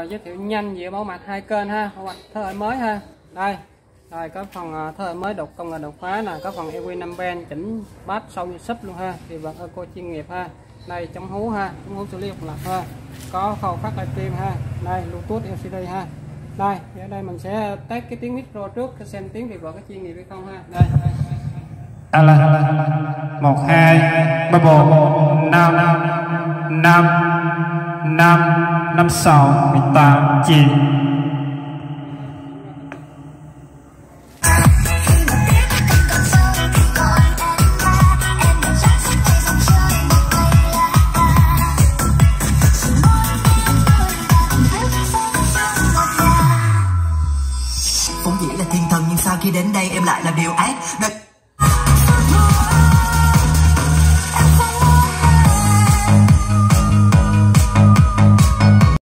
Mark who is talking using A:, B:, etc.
A: Rồi, giới thiệu nhanh về mẫu mặt hai kênh ha. Mẫu mạch thế hệ mới ha. Đây. Rồi có phần ờ, à, thế hệ mới đột công nghệ đột phá nè. Có phần EQ 5 ben chỉnh bass sâu như sấp luôn ha. Thì vật eco chuyên nghiệp ha. Đây chống hú ha. Chống hú xử lý độc lập ha. Có khâu phát livestream ha. Đây bluetooth LCD ha. Đây thì ở đây mình sẽ test cái tiếng micro trước xem tiếng thì vợ có chuyên nghiệp hay không ha. Đây, đây,
B: Alo, một hai ba bốn năm năm năm năm sáu, mười tám, chín.
C: Vốn dĩ là thiên thần, nhưng sao khi đến đây em lại làm điều ác. Đời